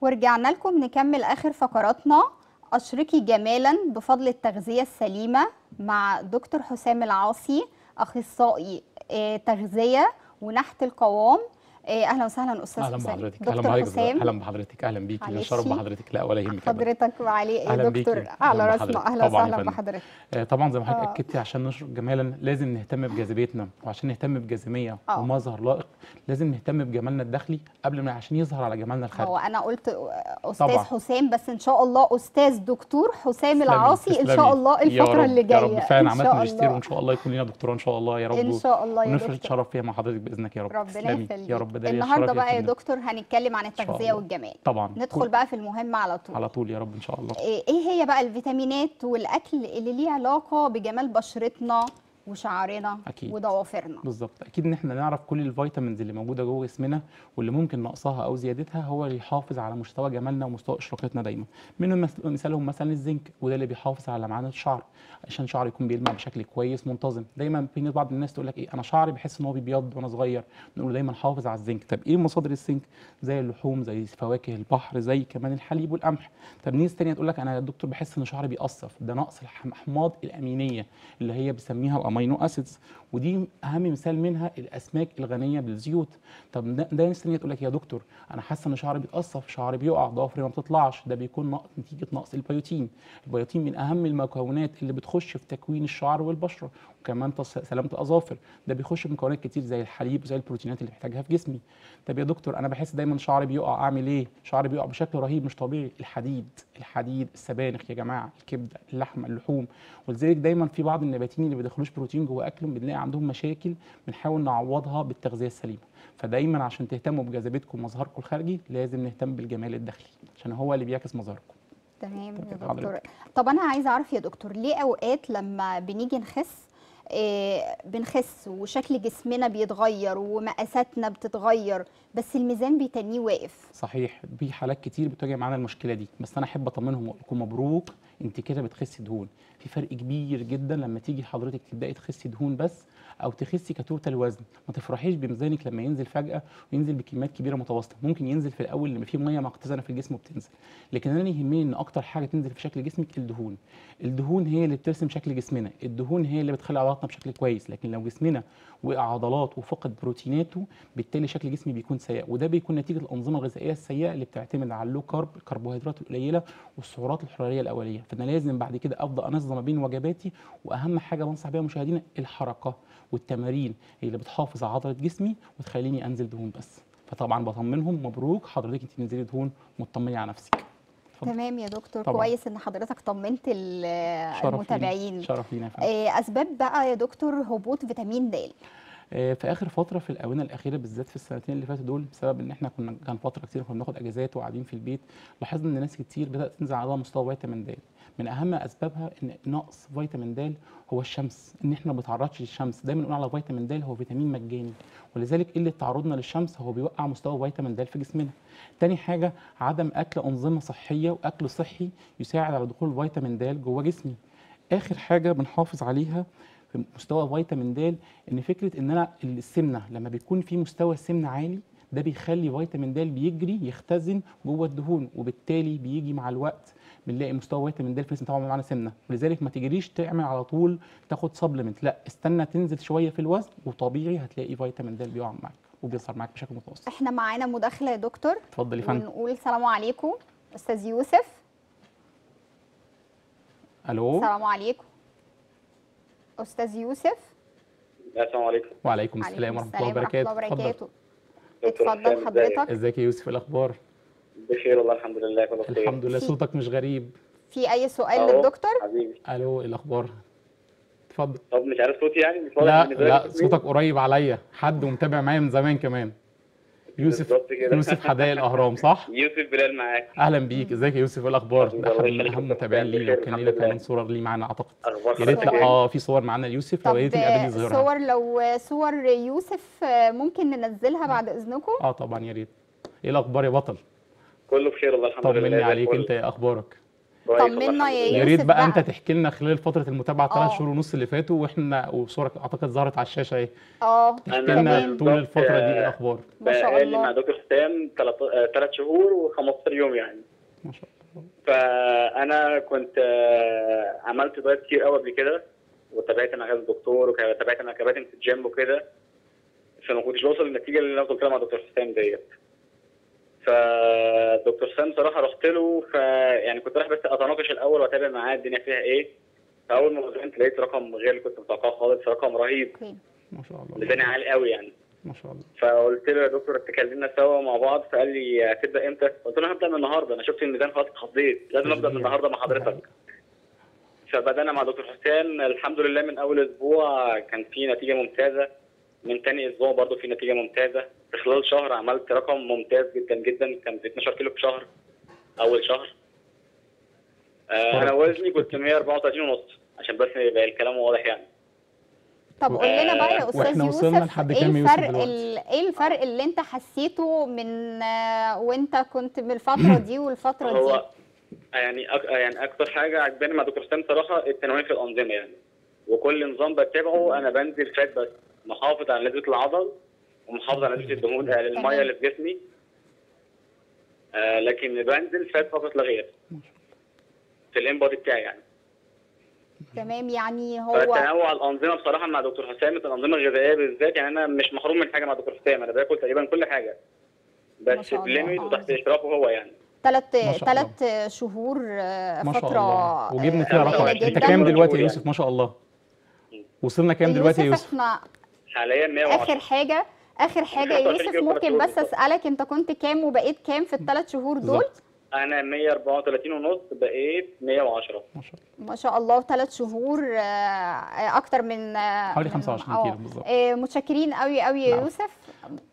ورجعنا لكم نكمل آخر فقراتنا. أشرقي جمالا بفضل التغذية السليمة مع دكتور حسام العاصي أخصائي آه، تغذية ونحت القوام. آه، أهلا وسهلا أستاذ أهلا بحضرتك. أهلا بحضرتك. حسام. أهلا بحضرتك. أهلا بيكي. معلش. نشرف بحضرتك. لا ولا يهمك. حضرتك وعلي. إيه بيكي. دكتور على راسنا يا وسهلا. بحضرتك. آه، طبعا زي ما حضرتك آه. أكدتي عشان نشرق جمالا لازم نهتم بجاذبيتنا وعشان نهتم بجاذبيه آه. ومظهر لائق لازم نهتم بجمالنا الداخلي قبل ما عشان يظهر على جمالنا هو الخارجي أنا قلت أستاذ طبعاً. حسام بس إن شاء الله أستاذ دكتور حسام تسلمي، الفقرة يا اللي رب جاية. فعلا إن عملت شاء الله. ماجستير وإن شاء الله يكون لنا دكتوراه إن شاء الله يا رب. إن شاء الله يا ونفرد دكتور. شرف فيها مع حضرتك ربنا تسلمي. يخليك. يا رب ليا النهارده بقى يا. دكتور هنتكلم عن الله. والجمال. طبعا. ندخل بقى في المهم على طول. على طول يا رب إن شاء الله. إيه هي بقى الفيتامينات والأكل اللي ليه علاقة بجمال بشرتنا وشعرنا أكيد. وضوافرنا. بالظبط. أكيد إن إحنا نعرف كل الفيتامينز اللي موجودة جوه جسمنا واللي ممكن نقصها أو زيادتها هو اللي يحافظ على مستوى جمالنا ومستوى اشراقتنا دايما. منهم مثالهم مثلا الزنك وده اللي بيحافظ على لمعان الشعر عشان شعري يكون بيلمع بشكل كويس منتظم. دايما في بعض الناس تقول لك إيه أنا شعري بحس إن هو بيبيض وأنا صغير. نقول دايما حافظ على الزنك. طب إيه مصادر الزنك؟ زي اللحوم زي فواكه البحر زي كمان الحليب والقمح. طب ناس تانية تقول لك أنا يا دكتور بحس إن شعري بيقصف. ده نقص الأحماض الأمينية اللي هي بيسميها amino acids. ودي أهم مثال منها الأسماك الغنية بالزيوت. طب ده, ناس تانية تقول لك يا دكتور أنا حاسة إن شعري بيتقصف شعري بيقع ضوافري ما بتطلعش. ده بيكون نقص نتيجة نقص البيوتين. البيوتين من أهم المكونات اللي بتخش في تكوين الشعر والبشرة. وكمان سلامة الأظافر. ده بيخش في مكونات كتير زي الحليب وزي البروتينات اللي محتاجها في جسمي. طب يا دكتور أنا بحس دايما شعري بيقع أعمل إيه؟ شعري بيقع بشكل رهيب مش طبيعي. الحديد الحديد السبانخ يا جماعة الكبدة اللحمة اللحوم. ولذلك دايما في بعض النباتيين اللي بيدخلوش بروتين جوه أكلهم بنلاقي عندهم مشاكل بنحاول نعوضها بالتغذية السليمة. فدايما عشان تهتموا بجاذبيتكم ومظهركم الخارجي لازم نهتم بالجمال الداخلي عشان هو اللي بيعكس مظهركم. تمام يا دكتور. طب أنا عايزه أعرف يا دكتور ليه أوقات لما بنيجي نخس إيه بنخس وشكل جسمنا بيتغير ومقاساتنا بتتغير بس الميزان بيتنيه واقف؟ صحيح في حالات كتير بتواجه معانا المشكلة دي بس أنا أحب أطمنهم وأقول لكم مبروك انت كده بتخسي دهون. في فرق كبير جدا لما تيجي حضرتك تبدأي تخسي دهون بس أو تخسي كتوتال وزن. ما تفرحيش بميزانك لما ينزل فجأة وينزل بكميات كبيرة متواصله ممكن ينزل في الأول لما في مية مختزنه في الجسم وبتنزل. لكن أنا يهمني إن أكتر حاجة تنزل في شكل جسمك؟ الدهون. الدهون هي اللي بترسم شكل جسمنا. الدهون هي اللي بتخلي عضلاتنا بشكل كويس. لكن لو جسمنا وقع عضلات وفقد بروتيناته بالتالي شكل جسمي بيكون سيء. وده بيكون نتيجة الأنظمة الغذائية السيئة اللي بتعتمد على ال low carb الكربوهيدرات القليلة والسعرات الحرارية القليلة. فانا لازم بعد كده ابدا انظم ما بين وجباتي واهم حاجة بنصح بيها مشاهدينا الحركة والتمارين هي اللي بتحافظ على عضلة جسمي وتخليني انزل دهون بس فطبعا بطمنهم مبروك حضرتك انت نزلي دهون مطمني على نفسك. تمام يا دكتور طبعاً. كويس إن حضرتك طمنت المتابعين شرف لينا. إيه أسباب بقى يا دكتور هبوط فيتامين د آه، في آخر فترة في الآونة الأخيرة بالذات في السنتين اللي فاتوا دول بسبب إن إحنا كنا كان فترة كتير كنا بناخد أجازات وقاعدين في البيت لاحظنا إن ناس كتير بدأت تنزل على مستوى فيتامين د من أهم أسبابها إن نقص فيتامين د هو الشمس إن إحنا ما بنتعرضش للشمس. دايما نقول على فيتامين د هو فيتامين مجاني ولذلك قله تعرضنا للشمس؟ هو بيوقع مستوى فيتامين د في جسمنا. تاني حاجة عدم أكل أنظمة صحية وأكل صحي يساعد على دخول فيتامين د جوه جسمي. آخر حاجة بنحافظ عليها في مستوى فيتامين د إن فكرة إن أنا السمنة لما بيكون في مستوى السمنه عالي ده بيخلي فيتامين د بيجري يختزن جوه الدهون وبالتالي بيجي مع الوقت بنلاقي مستوى فيتامين د في الجسم طبعا معانا سمنه ولذلك ما تجريش تعمل على طول تاخد سبلمنت لا استنى تنزل شوية في الوزن وطبيعي هتلاقي فيتامين د بيقع معاك وبيظهر معاك بشكل متوسط. إحنا معانا مداخلة يا دكتور. اتفضل يا فندم. ونقول السلام عليكم. أستاذ يوسف. ألو؟ السلام عليكم. أستاذ يوسف. السلام عليكم. وعليكم عليكم السلام ورحمة الله وبركاته. اتفضل؟ حضرتك. إزيك يا يوسف؟ إيه الأخبار؟ بخير والله الحمد لله كله بخير. الحمد لله صوتك مش غريب. في أي سؤال للدكتور؟ حبيبي. ألو إيه الأخبار؟ اتفضل. طب مش عارف صوتي يعني؟ مش لا لا؟ صوتك قريب عليا. حد ومتابع معايا من زمان كمان. يوسف. يوسف حدائق الأهرام صح؟ يوسف بلال معاك. أهلا بيك. إزيك يا يوسف؟ إيه الأخبار؟ حبيبي، ده احد من أهم المتابعين. لينا وكان لينا. كمان صور ليه معانا أعتقد. يا ريت؟ آه في صور معانا ليوسف لو يا ريت نقابل يظهرها صور لو صور يوسف آه، ممكن ننزلها بعد إذنكم. آه طبعا يا ريت. إيه الأخبار يا بطل؟ كله بخير والله الحمد لله طمني عليك. انت إيه أخبارك والله طمنا يا لله. يا ريت يوسف بقى بقى. انت تحكي لنا خلال فترة المتابعة. ثلاث شهور ونص اللي فاتوا وإحنا وصورك أعتقد ظهرت على الشاشة اهي آه تحكي لنا طول الفترة دي إيه آه، الاخبار ما شاء الله. مع دكتور حسام ثلاث شهور و15 يوم يعني ما شاء الله فأنا كنت آه، عملت دايت كتير قوي قبل كده وتابعت مع كذا دكتور وتابعت مع كباتن في الجيم وكده فما كنتش بوصل للنتيجة اللي أنا وصلت لها مع دكتور حسام ديت فدكتور حسام صراحة رحت له ف يعني كنت رايح بس أتناقش الأول وأتابع معاه الدنيا فيها إيه. فأول ما وصلت لقيت رقم غير اللي كنت متوقعه خالص رقم رهيب. ما شاء الله. ميزاني عالي قوي يعني. ما شاء الله. فقلت له يا دكتور تكلمنا سوا مع بعض فقال لي هتبدأ إمتى؟ قلت له هبدأ من النهارده أنا شفت الميزان خلاص اتخضيت لازم أبدأ من النهارده مع حضرتك. فبدأنا مع دكتور حسام الحمد لله من أول أسبوع كان في نتيجة ممتازة من تاني أسبوع برضه في نتيجة ممتازة. في خلال شهر عملت رقم ممتاز جدا جدا كان 12 كيلو في شهر أول شهر. آه أنا وزني كنت 134 ونص عشان بس يبقى الكلام واضح يعني. طب قول لنا بقى يا أستاذ وإحنا وصلنا يوسف إيه الفرق إيه الفرق اللي أنت حسيته من آه، وأنت كنت من الفترة دي والفترة دي؟ هو يعني أك... يعني أكتر حاجة عجباني مع دكتور حسام صراحة التنويع في الأنظمة يعني. وكل نظام بتابعه أنا بنزل فات بس محافظ على نسبة العضل ومحافظ على نسبة الدهون آه، الميه اللي في جسمي. آه لكن بنزل فات فقط لا غير. في الانبادي بتاعي يعني. تمام يعني هو فتنوع الأنظمة بصراحة مع دكتور حسام الأنظمة الغذائية بالذات يعني أنا مش محروم من حاجة مع دكتور حسام أنا باكل تقريبا كل حاجة. بس بليميت آه. وتحت اشرافه هو يعني. ثلاث. ثلاث شهور آه، ما شاء فترة الله. وجبنا آه، فيها رقم؟ انت. كام دلوقتي يا. يوسف؟ ما شاء الله. وصلنا كام دلوقتي يا يوسف؟ إحنا حاليا 110 آخر حاجة. آخر حاجة يا 25 يوسف ممكن بس. أسألك أنت كنت كام وبقيت كام في الثلاث شهور دول بالظبط أنا 134 ونص بقيت 110 ما شاء الله ما شاء الله ثلاث شهور آه، أكتر من آه، حوالي من- 25 آه. كيلو بالظبط. آه، متشكرين قوي قوي يا نعم. يوسف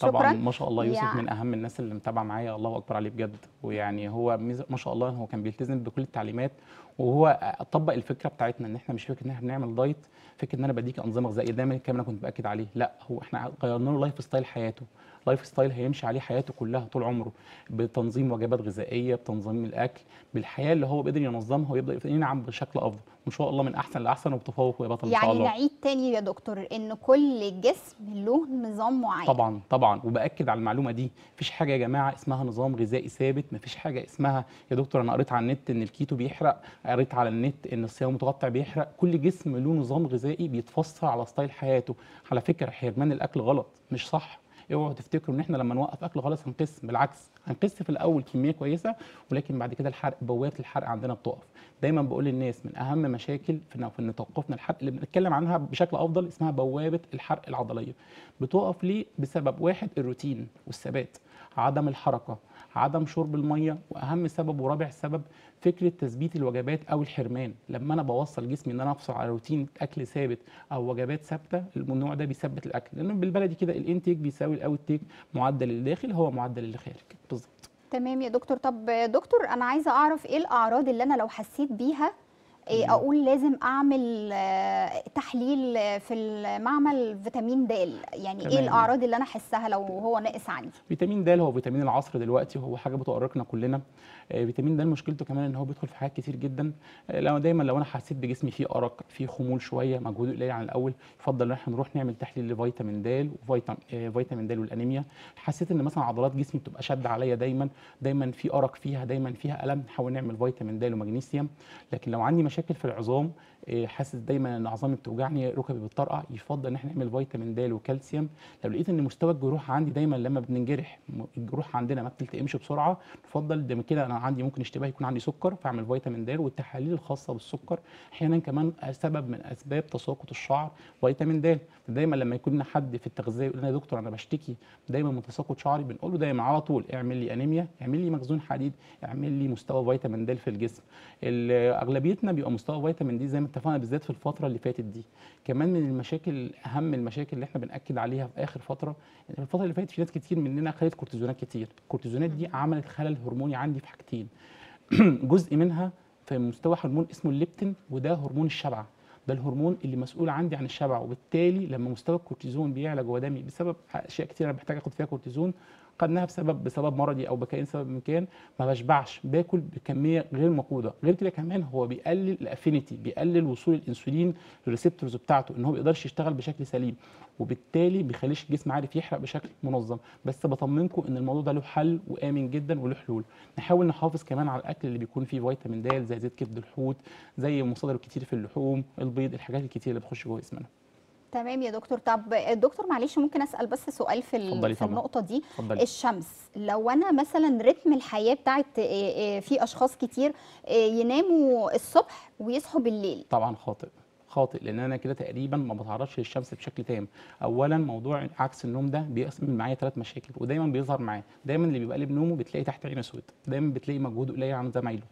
طبعا شكرا ما شاء الله يوسف يعني- من أهم الناس اللي متابعة معايا الله أكبر عليه بجد ويعني هو ميز- ما شاء الله هو كان بيلتزم بكل التعليمات وهو طبق الفكرة بتاعتنا إن إحنا مش فكرة إن إحنا بنعمل دايت فكرة إن أنا بديك أنظمة غذائية دايما الكلام أنا كنت بأكد عليه لأ هو إحنا غيرنا له life style حياته. life style هيمشي عليه حياته كلها طول عمره بتنظيم وجبات غذائية بتنظيم الأكل بالحياة اللي هو بيقدر ينظمها ويبدأ ينعم بشكل أفضل. وإن شاء الله من أحسن لأحسن وبتفوق يا بطل إن شاء يعني الله. نعيد تاني يا دكتور إن كل جسم له نظام معين. طبعا طبعا. وبأكد على المعلومة دي. مفيش حاجة يا جماعة اسمها نظام غذائي ثابت مفيش حاجة اسمها يا دكتور أنا قريت على النت إن الكيتو بيحرق قريت على النت إن الصيام المتقطع بيحرق. كل جسم له نظام غذائي بيتفسر على style حياته. على فكرة حرمان الأكل غلط مش صح. اوعوا تفتكروا إن إحنا لما نوقف أكل خلاص هنقص بالعكس هنقص في الأول كمية كويسة ولكن بعد كده الحرق بوابه الحرق عندنا بتقف. دايما بقول للناس من أهم مشاكل في إن توقفنا الحرق اللي بنتكلم عنها بشكل أفضل اسمها بوابة الحرق العضلية. بتقف ليه؟ بسبب واحد الروتين والثبات عدم الحركة عدم شرب المية وأهم سبب ورابع سبب فكرة تثبيت الوجبات أو الحرمان. لما أنا بوصل جسمي إن أنا أفصل على روتين أكل ثابت أو وجبات ثابتة النوع ده بيثبت الأكل. لأن بالبلدي كده ال intake بيساوي ال outtake معدل الداخل هو معدل اللي خارج بالظبط. تمام يا دكتور. طب دكتور أنا عايزة أعرف إيه الأعراض اللي أنا لو حسيت بيها. أقول لازم أعمل آه، تحليل آه، في المعمل فيتامين د يعني إيه تمام. الأعراض اللي أنا أحسها لو هو ناقص عندي؟ فيتامين د هو فيتامين العصر دلوقتي وهو حاجة بتؤرقنا كلنا. آه، فيتامين د مشكلته كمان إن هو بيدخل في حاجات كتير جدا. آه، لو دايما لو أنا حسيت بجسمي فيه أرق فيه خمول شوية مجهود قليل عن الأول يفضل إن إحنا نروح نعمل تحليل لفيتامين د وفيتامين فيتامين د والأنيميا. حسيت إن مثلا عضلات جسمي بتبقى شد عليا دايما دايما في أرق فيها دايما فيها ألم نحاول نعمل فيتامين د ومغنيسيوم. لكن لو عندي مشاكل في العظام حاسس دايما إن عظامي بتوجعني. ركبي بتطرقع يفضل إن إحنا نعمل فيتامين د وكالسيوم. لو لقيت إن مستوى الجروح عندي دايما لما بننجرح الجروح عندنا ما بتلتئمش بسرعة يفضل ده كده أنا عندي ممكن اشتباه يكون عندي سكر فأعمل فيتامين د والتحاليل الخاصة بالسكر. أحيانا كمان سبب من أسباب تساقط الشعر فيتامين د. دايما لما يكون لنا حد في التغذية يقول لنا يا دكتور أنا بشتكي. دايما من تساقط شعري بنقول له دايما على طول اعمل لي أنيميا اعمل لي مخزون حديد اعمل لي مستوى فيتامين د في الجسم. ال- أغلبيتنا بيبقى مستوى فيتامين دي زي ما اتفقنا بالذات في الفترة اللي فاتت دي. كمان من المشاكل أهم المشاكل اللي إحنا بنأكد عليها في آخر فترة إن في الفترة اللي فاتت في ناس كتير مننا خدت كورتيزونات كتير. الكورتيزونات دي عملت خلل هرموني عندي في حاجتين. جزء منها في مستوى هرمون اسمه الليبتين وده هرمون الشبع. ده الهرمون اللي مسؤول عندي عن الشبع. وبالتالي لما مستوى الكورتيزون بيعلى جوه دمي بسبب أشياء كتير أنا محتاج آخد فيها كورتيزون خدناها بسبب بسبب مرضي أو بكائن سبب من كان ما بشبعش. باكل بكمية غير مقصودة غير كده كمان هو بيقلل ال affinity بيقلل وصول الإنسولين للريسبتورز بتاعته إن هو ما بيقدرش يشتغل بشكل سليم. وبالتالي بيخليش الجسم عارف يحرق بشكل منظم. بس بطمنكم إن الموضوع ده له حل وآمن جدا وله حلول. نحاول نحافظ كمان على الأكل اللي بيكون فيه فيتامين د زي زيت كبد الحوت زي مصادر كتير في اللحوم البيض الحاجات الكتير اللي بتخش جوه جسمنا. تمام يا دكتور. طب دكتور معلش ممكن أسأل بس سؤال في في. النقطة دي. اتفضلي. الشمس لو أنا مثلا رتم الحياة بتاعت آه، آه، في أشخاص كتير آه، يناموا الصبح ويصحوا بالليل. طبعا خاطئ. خاطئ لأن أنا كده تقريبا ما بتعرضش للشمس بشكل تام. اولا موضوع عكس النوم ده بيقسم معايا ثلاث مشاكل ودايما بيظهر معاه دايما اللي بيبقى قلب نومه بتلاقي تحت عينه أسود دايما بتلاقي مجهوده قليل عن زمايله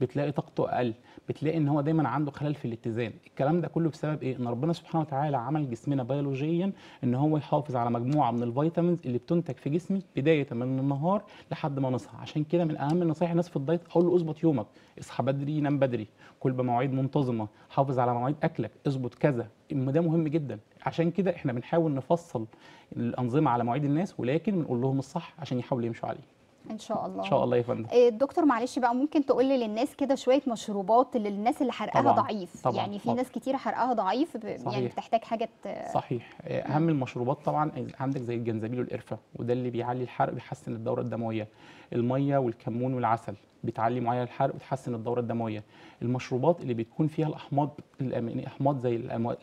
بتلاقي طاقته أقل بتلاقي إن هو دايما عنده خلل في الاتزان. الكلام ده كله بسبب إيه؟ إن ربنا سبحانه وتعالى عمل جسمنا بيولوجيا إن هو يحافظ على مجموعة من الفيتامينز اللي بتنتج في جسمي بداية من النهار لحد ما نصحى. عشان كده من أهم نصايح الناس في الدايت أقول له اظبط يومك اصحى بدري نام بدري كل بمواعيد منتظمة حافظ على مواعيد اكلك اظبط كذا إن ده مهم جدا. عشان كده إحنا بنحاول نفصل الأنظمة على مواعيد الناس ولكن بنقول لهم الصح عشان يحاولوا يمشوا عليه. إن شاء الله. إن شاء الله يا فندم. آه، الدكتور معلش بقى ممكن تقول لي للناس كده شوية مشروبات للناس اللي حرقها طبعاً، ضعيف؟ طبعاً، يعني في طبعاً. ناس كتير حرقها ضعيف ب- يعني صحيح. بتحتاج حاجة صحيح. أهم المشروبات طبعا عندك زي الجنزبيل والقرفة وده اللي بيعلي الحرق بيحسن الدورة الدموية. المية والكمون والعسل. بتعلي معايا الحرق وتحسن الدورة الدموية. المشروبات اللي بتكون فيها الأحماض الأمينية- أحماض زي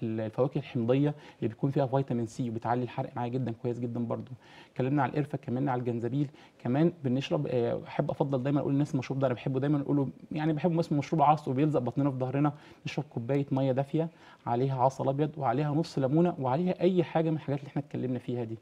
الفواكه الحمضية اللي بتكون فيها فيتامين سي وبتعلي الحرق معايا جدا كويس جدا برضو. اتكلمنا على القرفة اتكلمنا على الجنزبيل. كمان بنشرب آه، أحب أفضل دايما أقول للناس المشروب ده أنا بحبه دايما أقوله يعني بحبه اسمه مشروب عصر وبيلزق بطننا في ظهرنا. نشرب كوباية مية دافية عليها عسل أبيض وعليها نص ليمونة وعليها أي حاجة من الحاجات اللي إحنا اتكلمنا فيها دي.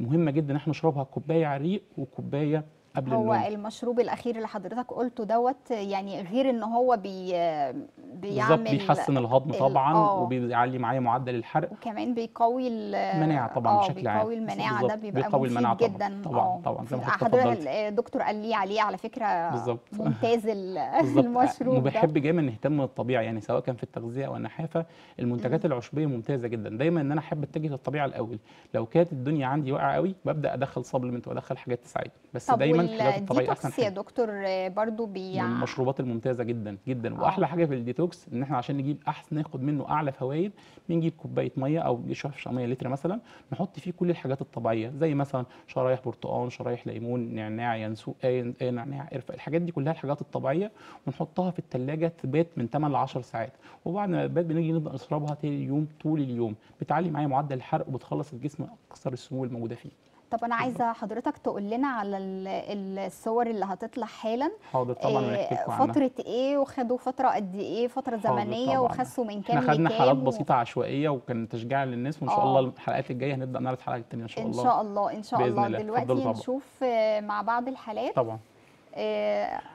مهمة جدا إحنا نشربها كوباية على الريق وكوباية قبل هو النوم المشروب الأخير اللي حضرتك قلته دوت يعني غير إن هو بي بالظبط بيعمل بيحسن الهضم ال- طبعا آه. وبيعلي معايا معدل الحرق وكمان بيقوي ال- المناعة طبعا آه، بشكل عام بيقوي المناعة بالظبط، ده بيبقى بيقوي مفيد المناعة طبعاً، جدا طبعاً، آه. طبعاً، زي ما. حضرتك. الدكتور قال لي عليه على فكرة بالظبط. ممتاز ال- بالظبط المشروب ده وبحب جدا نهتم بالطبيعة يعني سواء كان في التغذية أو النحافة المنتجات العشبيه ممتازة جدا دايما إن أنا أحب أتجه للطبيعة الأول لو كانت الدنيا عندي واقعة قوي ببدأ أدخل supplement وأدخل حاجات تساعد بس دايما والديتوكس يا دكتور برضو بي من المشروبات الممتازة جدا جدا. آه. وأحلى حاجة في الديتوكس إن إحنا عشان نجيب أحسن ناخد منه أعلى فوائد بنجيب كوباية مية أو شفشق ميه لتر مثلا نحط فيه كل الحاجات الطبيعية زي مثلا شرايح برتقال شرايح ليمون نعناع ينسوق آه، آه، نعناع قرفة الحاجات دي كلها الحاجات الطبيعية ونحطها في الثلاجه تبات من 8 ل 10 ساعات. وبعد ما تبات بنيجي نبدأ نشربها تاني يوم طول اليوم. بتعلي معايا معدل الحرق وبتخلص الجسم أكثر السموم الموجودة فيه. طب أنا عايزة حضرتك تقول لنا على ال- الصور اللي هتطلع حالا حاضر طبعا آه، عنها فترة إيه وخدوا فترة قد إيه فترة زمنية. وخسوا من كام إحنا خدنا حالات و- بسيطة عشوائية وكان تشجيع للناس وإن شاء آه. الله الحلقات الجاية هنبدأ نعرض حلقات تانية إن شاء إن الله شاء الله إن شاء الله. دلوقتي. نشوف آه، مع بعض الحالات طبعا آه،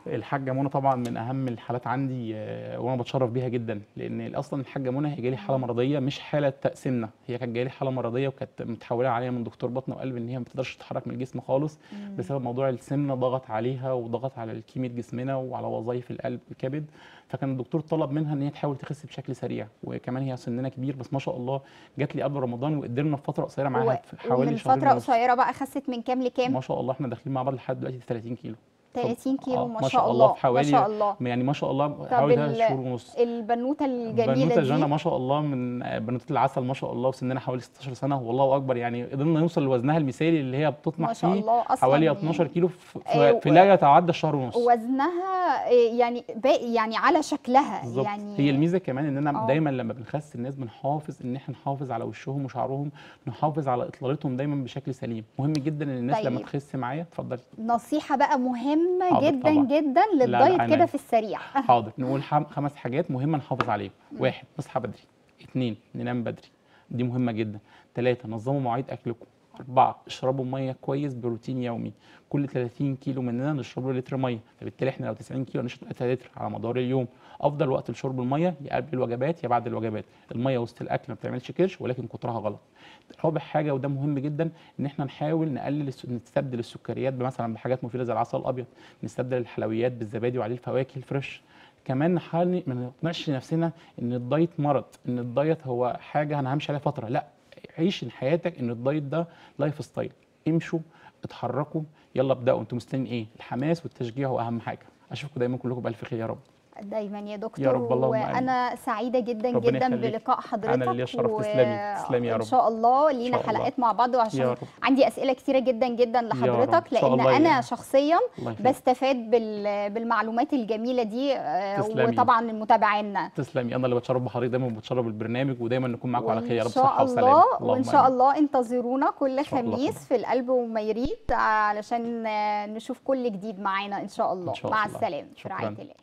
الحاجة منى طبعا من أهم الحالات عندي آه، وأنا بتشرف بيها جدا لأن أصلا الحاجة منى هي جالي حالة مرضية مش حالة تقسيمنا. هي كانت جالي حالة مرضية وكانت متحولة عليها من دكتور بطن وقلب إن هي ما بتقدرش تتحرك من الجسم خالص مم. بسبب موضوع السمنة ضغط عليها وضغط على كيمياء جسمنا وعلى وظائف القلب والكبد فكان الدكتور طلب منها إن هي تحاول تخس بشكل سريع. وكمان هي سننا كبير بس ما شاء الله جات لي قبل رمضان وقدرنا في فترة قصيرة معاها حوالي ومن شهرين فترة. قصيرة بقى خست من كام لكام؟ ما شاء الله إحنا داخلين مع بعض لحد دلوقتي 30 كيلو. 30 كيلو آه، ما شاء الله في حوالي ما شاء الله. يعني ما شاء الله حوالي ال- 3 شهور ونص. البنوتة الجميلة بنوته جانا ما شاء الله من بنوتة العسل ما شاء الله وسننا حوالي 16 سنة والله أكبر يعني قدرنا نوصل لوزنها المثالي اللي هي بتطمح ما شاء فيه الله أصلا حوالي يعني 12 كيلو في, آه، في, لا يتعدى الشهر ونص. وزنها آه، يعني باقي يعني على شكلها بالظبط. يعني هي الميزة كمان إننا آه. دايما لما بنخس الناس بنحافظ إن إحنا نحافظ على وشهم وشعرهم نحافظ على إطلالتهم دايما بشكل سليم. مهم جدا إن الناس لما طيب. تخس معايا اتفضلي نصيحة بقى مهمة حاضر جدا طبعا. جدا للدايت. كده في السريع. حاضر نقول خمس حاجات مهمة نحافظ عليهم. واحد نصحى بدري. اثنين ننام بدري. دي مهمة جدا. ثلاثة نظموا مواعيد أكلكم. أربعة اشربوا مية كويس بروتين يومي. كل 30 كيلو مننا نشرب له لتر مية. فبالتالي إحنا لو 90 كيلو نشرب 3 لتر على مدار اليوم. أفضل وقت لشرب المية يا قبل الوجبات يا بعد الوجبات. المية وسط الأكل ما بتعملش كرش ولكن كترها غلط. رابع حاجة وده مهم جدا إن إحنا نحاول نقلل نستبدل السكريات مثلا بحاجات مفيدة زي العسل الأبيض. نستبدل الحلويات بالزبادي وعليه الفواكه ال fresh. كمان نحاول ما نقنعش نفسنا إن ال diet مرض إن ال diet هو حاجة أنا همشي عليها فترة. لأ عيش حياتك إن ال diet ده life style امشوا اتحركوا يلا ابدأوا. أنتم مستنيين إيه؟ الحماس والتشجيع هو أهم حاجة. أشوفكم دايما كلكم بألف خير يا رب. دايما يا دكتور يا رب،. وأنا سعيدة جدا جدا. بلقاء حضرتك أنا اللي شرف. و- تسلمي. تسلمي يا إن رب. شاء الله لينا شاء الله. حلقات مع بعض وعشان. عندي أسئلة كتيرة جدا جدا. لحضرتك شاء لأن الله أنا. شخصيا الله بستفاد بال- بالمعلومات الجميلة دي آه، تسلمي. وطبعا متابعينا تسلمي أنا اللي بتشرف بحضرتك دايما وبتشرف بالبرنامج ودايما نكون معاكم على خير يا رب شاء صحة وسلامة الله اللهم وإن شاء. الله انتظرونا كل شاء الله خميس في القلب وميريت علشان نشوف كل جديد معانا إن شاء الله إن شاء مع الله. السلامة في رعاية الله